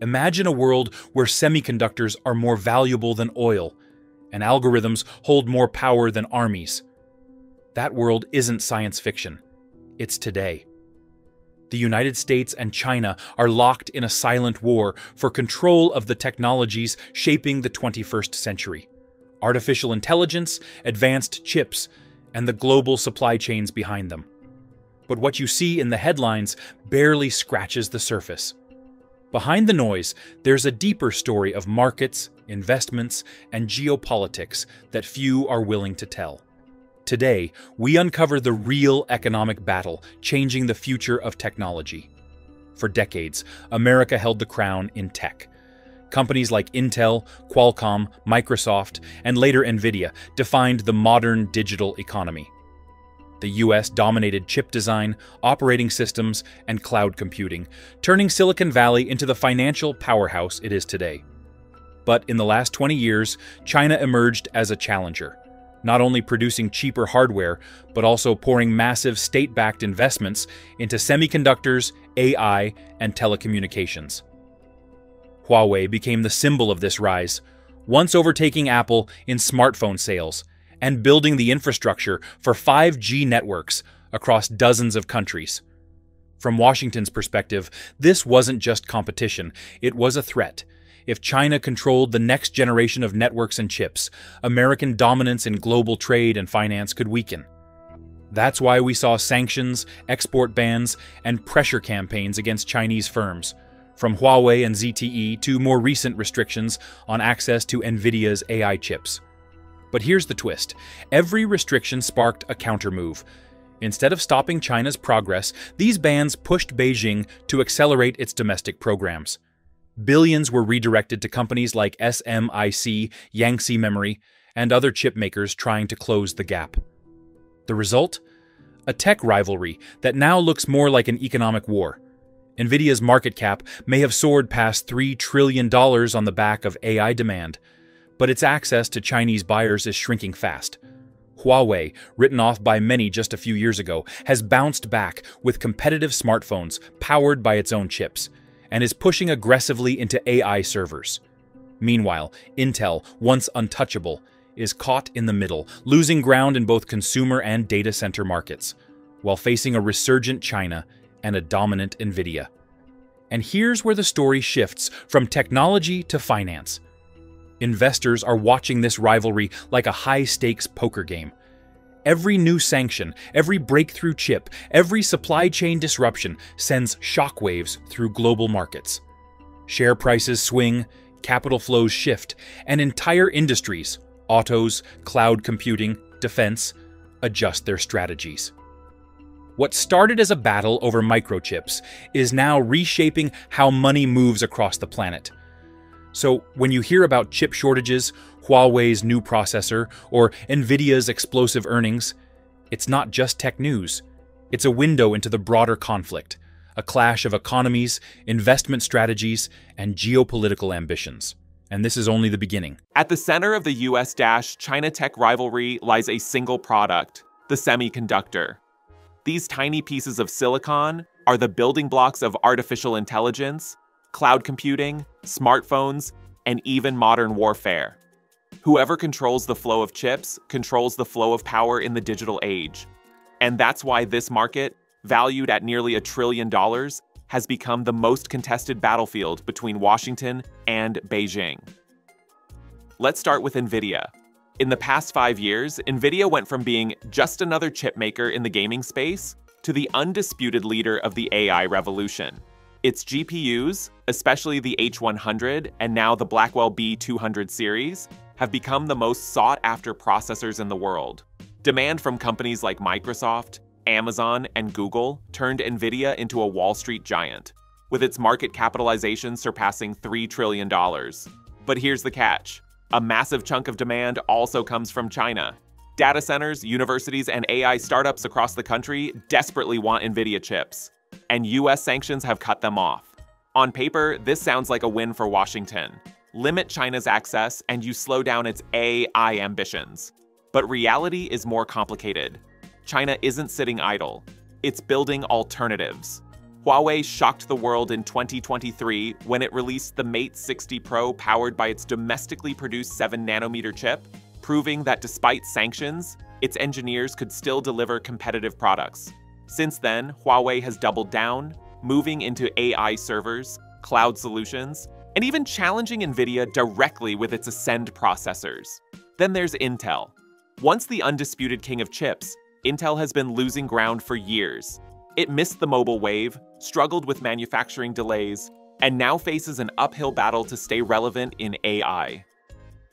Imagine a world where semiconductors are more valuable than oil, and algorithms hold more power than armies. That world isn't science fiction, it's today. The United States and China are locked in a silent war for control of the technologies shaping the 21st century artificial intelligence, advanced chips, and the global supply chains behind them. But what you see in the headlines barely scratches the surface. Behind the noise, there's a deeper story of markets, investments, and geopolitics that few are willing to tell. Today, we uncover the real economic battle changing the future of technology. For decades, America held the crown in tech. Companies like Intel, Qualcomm, Microsoft, and later Nvidia defined the modern digital economy. The US dominated chip design, operating systems, and cloud computing, turning Silicon Valley into the financial powerhouse it is today. But in the last 20 years, China emerged as a challenger, not only producing cheaper hardware, but also pouring massive state backed investments into semiconductors, AI, and telecommunications. Huawei became the symbol of this rise, once overtaking Apple in smartphone sales and building the infrastructure for 5G networks across dozens of countries. From Washington's perspective, this wasn't just competition, it was a threat. If China controlled the next generation of networks and chips, American dominance in global trade and finance could weaken. That's why we saw sanctions, export bans, and pressure campaigns against Chinese firms, from Huawei and ZTE to more recent restrictions on access to NVIDIA's AI chips. But here's the twist every restriction sparked a countermove. Instead of stopping China's progress, these bans pushed Beijing to accelerate its domestic programs. Billions were redirected to companies like SMIC, Yangtze Memory, and other chip makers trying to close the gap. The result? A tech rivalry that now looks more like an economic war. Nvidia's market cap may have soared past $3 trillion on the back of AI demand, but its access to Chinese buyers is shrinking fast. Huawei, written off by many just a few years ago, has bounced back with competitive smartphones powered by its own chips, and is pushing aggressively into AI servers. Meanwhile, Intel, once untouchable, is caught in the middle, losing ground in both consumer and data center markets, while facing a resurgent China and a dominant Nvidia. And here's where the story shifts from technology to finance. Investors are watching this rivalry like a high stakes poker game. Every new sanction, every breakthrough chip, every supply chain disruption sends shockwaves through global markets. Share prices swing, capital flows shift, and entire industries autos, cloud computing, defense adjust their strategies. What started as a battle over microchips is now reshaping how money moves across the planet. So, when you hear about chip shortages, Huawei's new processor, or Nvidia's explosive earnings, it's not just tech news. It's a window into the broader conflict, a clash of economies, investment strategies, and geopolitical ambitions. And this is only the beginning. At the center of the US China tech rivalry lies a single product the semiconductor. These tiny pieces of silicon are the building blocks of artificial intelligence, cloud computing, smartphones, and even modern warfare. Whoever controls the flow of chips controls the flow of power in the digital age. And that's why this market, valued at nearly a trillion dollars, has become the most contested battlefield between Washington and Beijing. Let's start with NVIDIA. In the past five years, NVIDIA went from being just another chip maker in the gaming space to the undisputed leader of the AI revolution. Its GPUs, especially the H100 and now the Blackwell B200 series, have become the most sought after processors in the world. Demand from companies like Microsoft, Amazon, and Google turned NVIDIA into a Wall Street giant, with its market capitalization surpassing $3 trillion. But here's the catch a massive chunk of demand also comes from China. Data centers, universities, and AI startups across the country desperately want NVIDIA chips and US sanctions have cut them off. On paper, this sounds like a win for Washington. Limit China's access and you slow down its AI ambitions. But reality is more complicated. China isn't sitting idle. It's building alternatives. Huawei shocked the world in 2023 when it released the Mate 60 Pro powered by its domestically produced 7 nanometer chip, proving that despite sanctions, its engineers could still deliver competitive products. Since then, Huawei has doubled down, moving into AI servers, cloud solutions, and even challenging NVIDIA directly with its Ascend processors. Then there's Intel. Once the undisputed king of chips, Intel has been losing ground for years. It missed the mobile wave, struggled with manufacturing delays, and now faces an uphill battle to stay relevant in AI.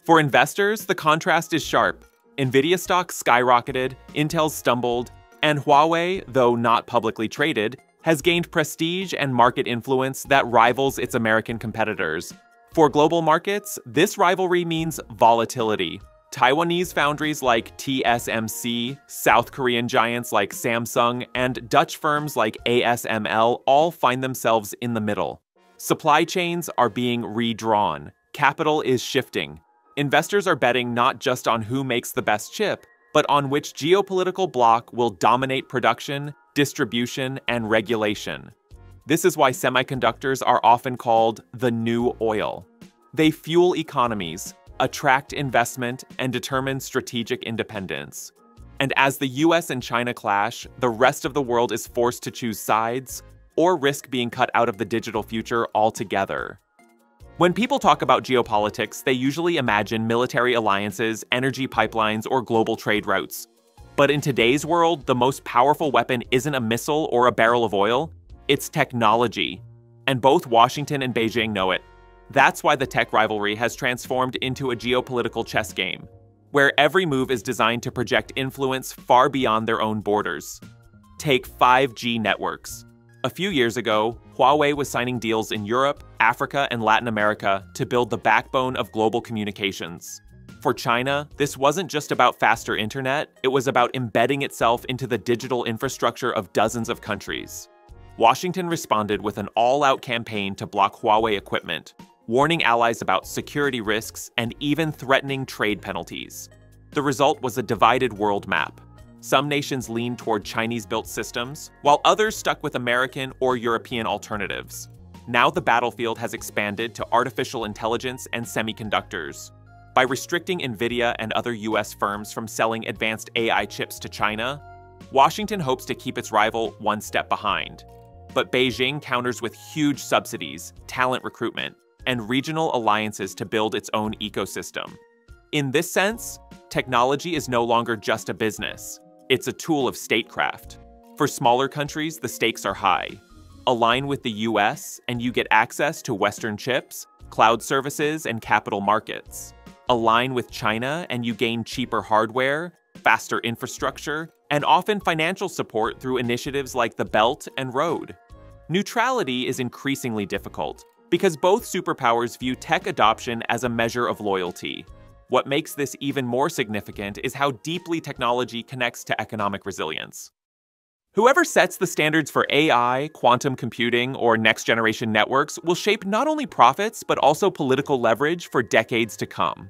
For investors, the contrast is sharp. Nvidia stock skyrocketed, Intel stumbled, and Huawei, though not publicly traded, has gained prestige and market influence that rivals its American competitors. For global markets, this rivalry means volatility. Taiwanese foundries like TSMC, South Korean giants like Samsung, and Dutch firms like ASML all find themselves in the middle. Supply chains are being redrawn, capital is shifting. Investors are betting not just on who makes the best chip, but on which geopolitical bloc will dominate production, distribution, and regulation. This is why semiconductors are often called the new oil. They fuel economies, attract investment, and determine strategic independence. And as the US and China clash, the rest of the world is forced to choose sides or risk being cut out of the digital future altogether. When people talk about geopolitics, they usually imagine military alliances, energy pipelines, or global trade routes. But in today's world, the most powerful weapon isn't a missile or a barrel of oil, it's technology. And both Washington and Beijing know it. That's why the tech rivalry has transformed into a geopolitical chess game, where every move is designed to project influence far beyond their own borders. Take 5G networks. A few years ago, Huawei was signing deals in Europe, Africa, and Latin America to build the backbone of global communications. For China, this wasn't just about faster internet, it was about embedding itself into the digital infrastructure of dozens of countries. Washington responded with an all out campaign to block Huawei equipment, warning allies about security risks, and even threatening trade penalties. The result was a divided world map. Some nations leaned toward Chinese built systems, while others stuck with American or European alternatives. Now the battlefield has expanded to artificial intelligence and semiconductors. By restricting NVIDIA and other US firms from selling advanced AI chips to China, Washington hopes to keep its rival one step behind. But Beijing counters with huge subsidies, talent recruitment, and regional alliances to build its own ecosystem. In this sense, technology is no longer just a business, it's a tool of statecraft. For smaller countries, the stakes are high. Align with the US, and you get access to Western chips, cloud services, and capital markets. Align with China, and you gain cheaper hardware, faster infrastructure, and often financial support through initiatives like the Belt and Road. Neutrality is increasingly difficult, because both superpowers view tech adoption as a measure of loyalty. What makes this even more significant is how deeply technology connects to economic resilience. Whoever sets the standards for AI, quantum computing, or next generation networks will shape not only profits, but also political leverage for decades to come.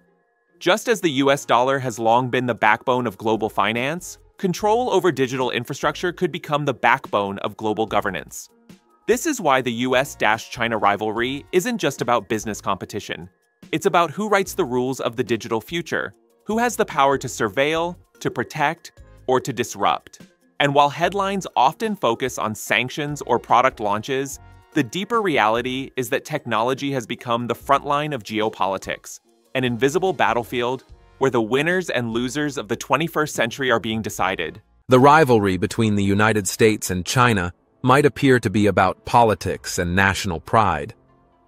Just as the US dollar has long been the backbone of global finance, control over digital infrastructure could become the backbone of global governance. This is why the US China rivalry isn't just about business competition. It's about who writes the rules of the digital future, who has the power to surveil, to protect, or to disrupt. And while headlines often focus on sanctions or product launches, the deeper reality is that technology has become the front line of geopolitics, an invisible battlefield where the winners and losers of the 21st century are being decided. The rivalry between the United States and China might appear to be about politics and national pride,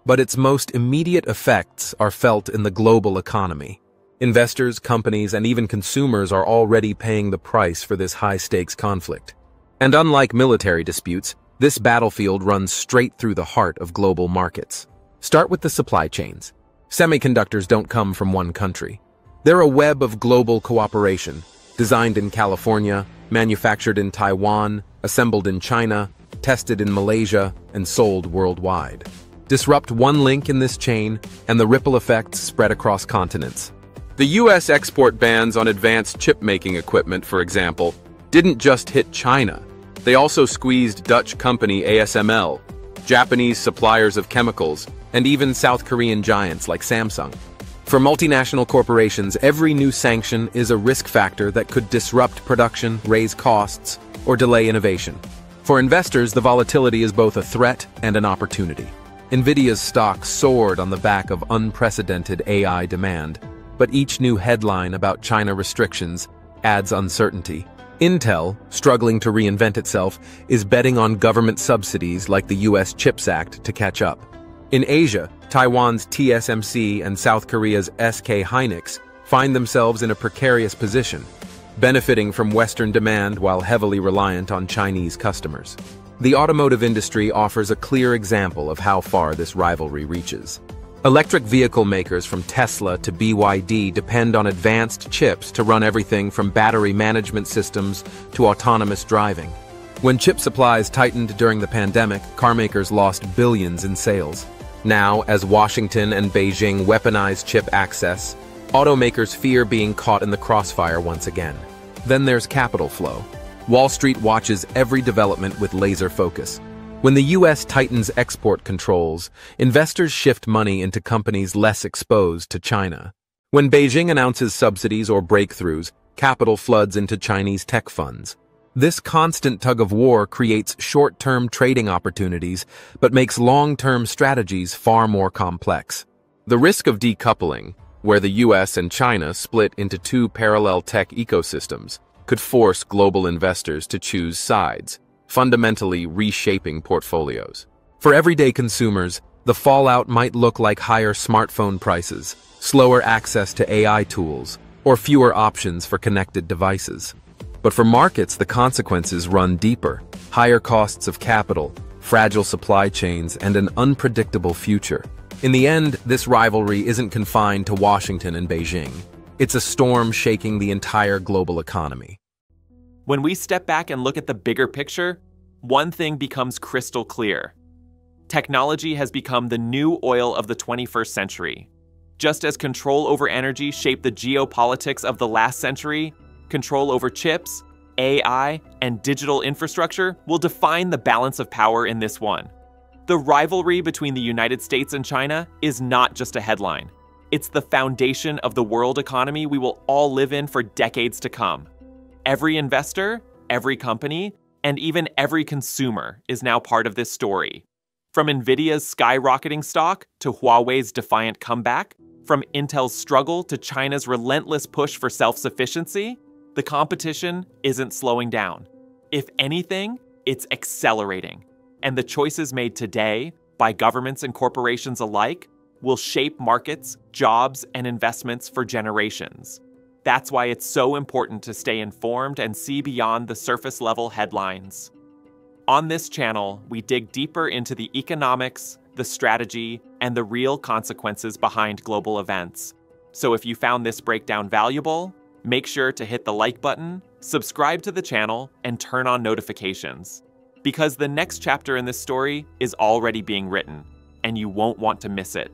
but its most immediate effects are felt in the global economy. Investors, companies, and even consumers are already paying the price for this high-stakes conflict. And unlike military disputes, this battlefield runs straight through the heart of global markets. Start with the supply chains. Semiconductors don't come from one country. They're a web of global cooperation, designed in California, manufactured in Taiwan, assembled in China, tested in Malaysia, and sold worldwide. Disrupt one link in this chain, and the ripple effects spread across continents. The U.S. export bans on advanced chip-making equipment, for example, didn't just hit China. They also squeezed Dutch company ASML, Japanese suppliers of chemicals, and even South Korean giants like Samsung. For multinational corporations, every new sanction is a risk factor that could disrupt production, raise costs, or delay innovation. For investors, the volatility is both a threat and an opportunity. Nvidia's stock soared on the back of unprecedented AI demand, but each new headline about China restrictions adds uncertainty. Intel, struggling to reinvent itself, is betting on government subsidies like the US CHIPS Act to catch up. In Asia, Taiwan's TSMC and South Korea's SK Hynix find themselves in a precarious position, benefiting from Western demand while heavily reliant on Chinese customers. The automotive industry offers a clear example of how far this rivalry reaches. Electric vehicle makers from Tesla to BYD depend on advanced chips to run everything from battery management systems to autonomous driving. When chip supplies tightened during the pandemic, carmakers lost billions in sales. Now, as Washington and Beijing weaponize chip access, automakers fear being caught in the crossfire once again. Then there's capital flow. Wall Street watches every development with laser focus. When the U.S. tightens export controls, investors shift money into companies less exposed to China. When Beijing announces subsidies or breakthroughs, capital floods into Chinese tech funds. This constant tug of war creates short-term trading opportunities, but makes long-term strategies far more complex. The risk of decoupling, where the US and China split into two parallel tech ecosystems, could force global investors to choose sides, fundamentally reshaping portfolios. For everyday consumers, the fallout might look like higher smartphone prices, slower access to AI tools, or fewer options for connected devices. But for markets, the consequences run deeper. Higher costs of capital, fragile supply chains, and an unpredictable future. In the end, this rivalry isn't confined to Washington and Beijing. It's a storm shaking the entire global economy. When we step back and look at the bigger picture, one thing becomes crystal clear. Technology has become the new oil of the 21st century. Just as control over energy shaped the geopolitics of the last century, control over chips, AI, and digital infrastructure will define the balance of power in this one. The rivalry between the United States and China is not just a headline. It's the foundation of the world economy we will all live in for decades to come. Every investor, every company, and even every consumer is now part of this story. From Nvidia's skyrocketing stock to Huawei's defiant comeback, from Intel's struggle to China's relentless push for self sufficiency, the competition isn't slowing down. If anything, it's accelerating. And the choices made today by governments and corporations alike will shape markets, jobs, and investments for generations. That's why it's so important to stay informed and see beyond the surface level headlines. On this channel, we dig deeper into the economics, the strategy, and the real consequences behind global events. So if you found this breakdown valuable, Make sure to hit the like button, subscribe to the channel, and turn on notifications. Because the next chapter in this story is already being written, and you won't want to miss it.